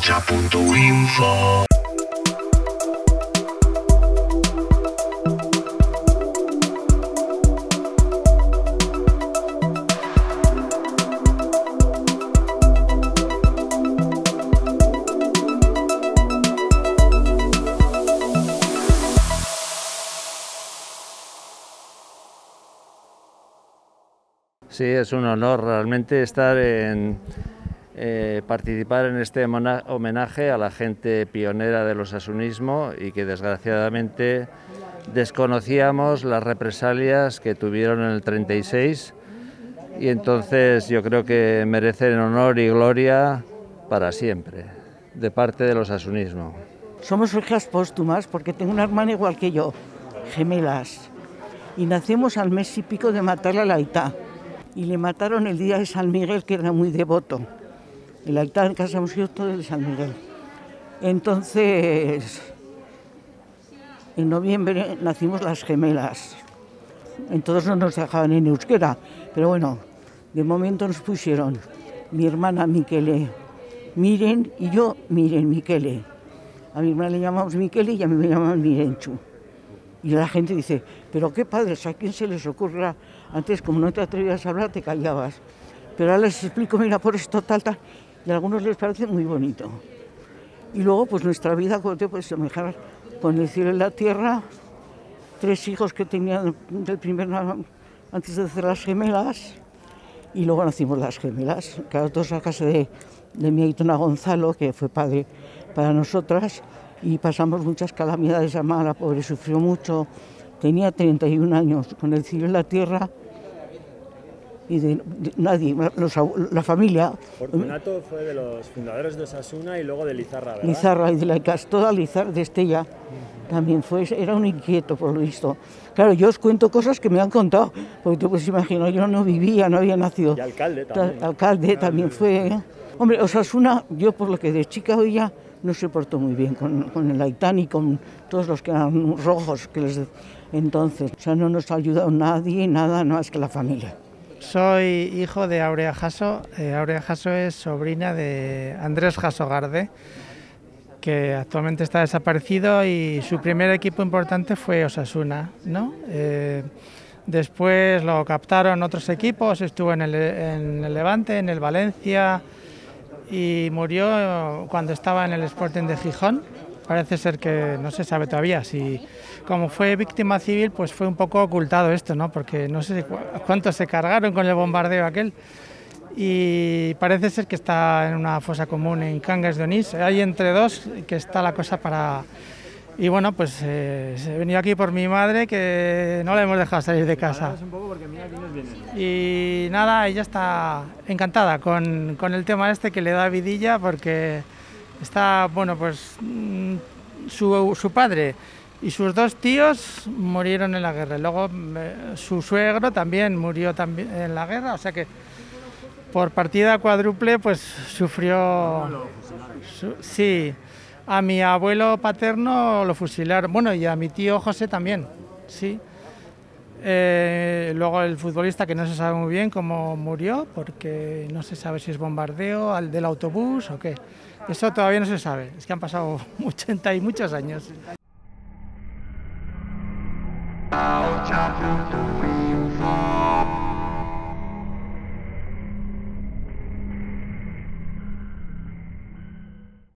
radiopocha.info Sí, es un honor realmente estar en eh, participar en este homenaje a la gente pionera del osasunismo y que desgraciadamente desconocíamos las represalias que tuvieron en el 36 y entonces yo creo que merecen honor y gloria para siempre de parte del osasunismo. Somos hijas póstumas porque tengo una hermana igual que yo, gemelas, y nacimos al mes y pico de matar a la Aitá y le mataron el día de San Miguel, que era muy devoto. El altar en casa hemos ido todo de San Miguel. Entonces, en noviembre nacimos las gemelas. Entonces no nos dejaban en euskera, pero bueno, de momento nos pusieron mi hermana Miquele, Miren y yo Miren Miquele. A mi hermana le llamamos Miquele y a mí me llaman Mirenchu. Y la gente dice, pero qué padres, ¿a quién se les ocurra? Antes, como no te atrevías a hablar, te callabas. Pero ahora les explico, mira, por esto, tal, tal. Y a algunos les parece muy bonito. Y luego, pues nuestra vida, como te puedes semejar con el cielo y la tierra, tres hijos que tenían del primer antes de hacer las gemelas, y luego nacimos las gemelas, cada dos a casa de, de mi Aitona Gonzalo, que fue padre para nosotras, y pasamos muchas calamidades. A la pobre sufrió mucho, tenía 31 años, con el cielo y la tierra, y de, nadie, la familia. Fortunato fue de los fundadores de Osasuna y luego de Lizarra, ¿verdad? Lizarra y de la Castoda, Lizarra, de Estella, también fue, era un inquieto por lo visto. Claro, yo os cuento cosas que me han contado, porque tú puedes imaginar, yo no vivía, no había nacido. Y alcalde también. Alcalde también fue. Hombre, Osasuna, yo por lo que de chica oía, no se portó muy bien con, con el Aitán y con todos los que eran rojos que les entonces. O sea, no nos ha ayudado nadie, nada, más que la familia. Soy hijo de Aurea Jasso. Eh, Aurea Jasso es sobrina de Andrés Jasso Garde, que actualmente está desaparecido y su primer equipo importante fue Osasuna. ¿no? Eh, después lo captaron otros equipos, estuvo en el, en el Levante, en el Valencia y murió cuando estaba en el Sporting de Gijón. Parece ser que no se sabe todavía si como fue víctima civil, pues fue un poco ocultado esto, ¿no? Porque no sé cuántos se cargaron con el bombardeo aquel. Y parece ser que está en una fosa común en Cangas de Onís. Hay entre dos que está la cosa para... Y bueno, pues eh, he venido aquí por mi madre que no la hemos dejado salir de casa. Y nada, ella está encantada con, con el tema este que le da vidilla porque está, bueno, pues mm, su, su padre y sus dos tíos murieron en la guerra. Luego eh, su suegro también murió también en la guerra, o sea que por partida cuádruple pues sufrió... sí, a mi abuelo paterno lo fusilaron, bueno, y a mi tío José también, sí. Luego el futbolista que no se sabe muy bien cómo murió, porque no se sabe si es bombardeo al del autobús o qué. Eso todavía no se sabe, es que han pasado 80 y muchos años.